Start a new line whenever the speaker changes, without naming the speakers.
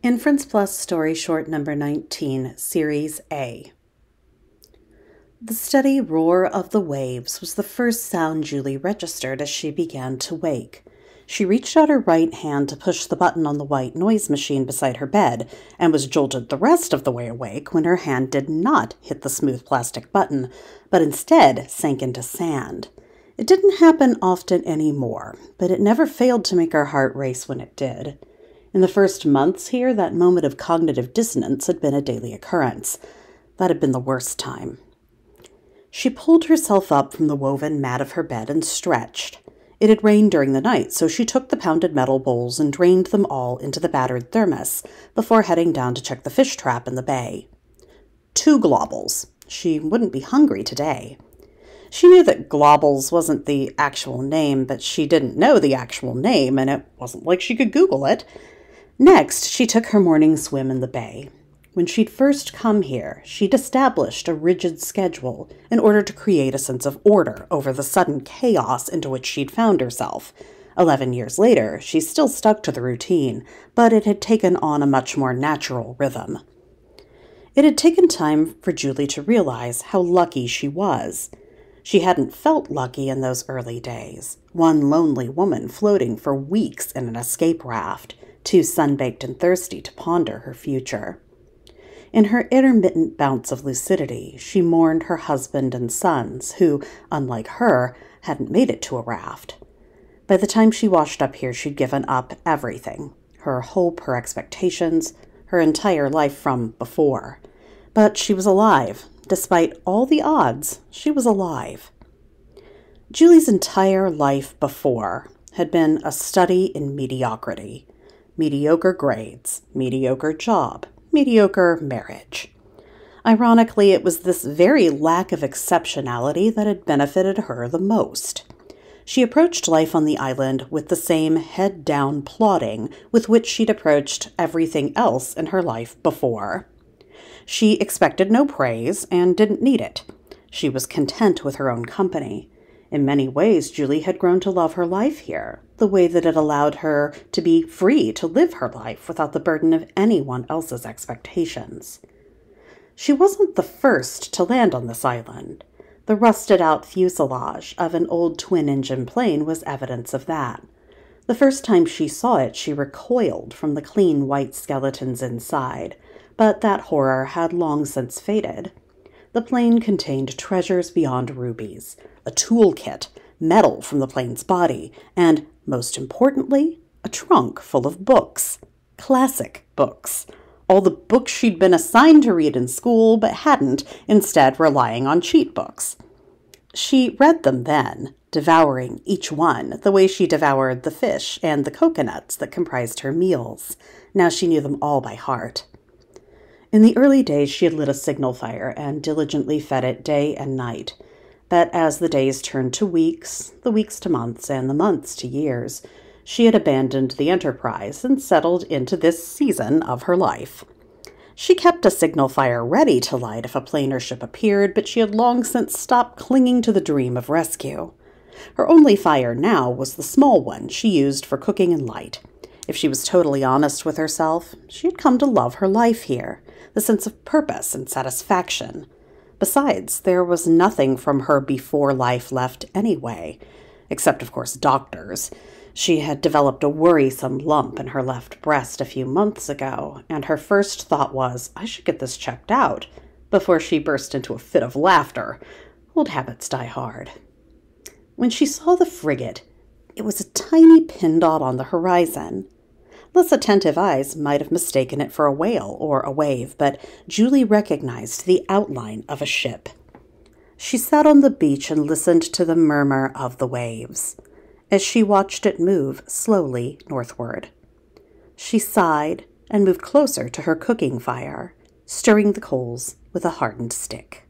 Inference Plus Story Short Number 19, Series A. The steady roar of the waves was the first sound Julie registered as she began to wake. She reached out her right hand to push the button on the white noise machine beside her bed and was jolted the rest of the way awake when her hand did not hit the smooth plastic button, but instead sank into sand. It didn't happen often anymore, but it never failed to make her heart race when it did. In the first months here, that moment of cognitive dissonance had been a daily occurrence. That had been the worst time. She pulled herself up from the woven mat of her bed and stretched. It had rained during the night, so she took the pounded metal bowls and drained them all into the battered thermos before heading down to check the fish trap in the bay. Two globbles. She wouldn't be hungry today. She knew that Globbles wasn't the actual name, but she didn't know the actual name, and it wasn't like she could Google it. Next, she took her morning swim in the bay. When she'd first come here, she'd established a rigid schedule in order to create a sense of order over the sudden chaos into which she'd found herself. Eleven years later, she still stuck to the routine, but it had taken on a much more natural rhythm. It had taken time for Julie to realize how lucky she was. She hadn't felt lucky in those early days, one lonely woman floating for weeks in an escape raft too sunbaked and thirsty to ponder her future. In her intermittent bouts of lucidity, she mourned her husband and sons, who, unlike her, hadn't made it to a raft. By the time she washed up here, she'd given up everything her hope, her expectations, her entire life from before. But she was alive. Despite all the odds, she was alive. Julie's entire life before had been a study in mediocrity mediocre grades, mediocre job, mediocre marriage. Ironically, it was this very lack of exceptionality that had benefited her the most. She approached life on the island with the same head down plodding with which she'd approached everything else in her life before. She expected no praise and didn't need it. She was content with her own company. In many ways, Julie had grown to love her life here, the way that it allowed her to be free to live her life without the burden of anyone else's expectations. She wasn't the first to land on this island. The rusted out fuselage of an old twin engine plane was evidence of that. The first time she saw it, she recoiled from the clean white skeletons inside, but that horror had long since faded. The plane contained treasures beyond rubies, a toolkit, metal from the plane's body, and, most importantly, a trunk full of books. Classic books. All the books she'd been assigned to read in school but hadn't, instead relying on cheat books. She read them then, devouring each one, the way she devoured the fish and the coconuts that comprised her meals. Now she knew them all by heart. In the early days, she had lit a signal fire and diligently fed it day and night. But as the days turned to weeks, the weeks to months, and the months to years, she had abandoned the enterprise and settled into this season of her life. She kept a signal fire ready to light if a plane or ship appeared, but she had long since stopped clinging to the dream of rescue. Her only fire now was the small one she used for cooking and light. If she was totally honest with herself, she had come to love her life here, the sense of purpose and satisfaction. Besides, there was nothing from her before life left anyway, except, of course, doctors. She had developed a worrisome lump in her left breast a few months ago, and her first thought was, I should get this checked out, before she burst into a fit of laughter. Old habits die hard. When she saw the frigate, it was a tiny pin dot on the horizon. Less attentive eyes might have mistaken it for a whale or a wave, but Julie recognized the outline of a ship. She sat on the beach and listened to the murmur of the waves as she watched it move slowly northward. She sighed and moved closer to her cooking fire, stirring the coals with a hardened stick.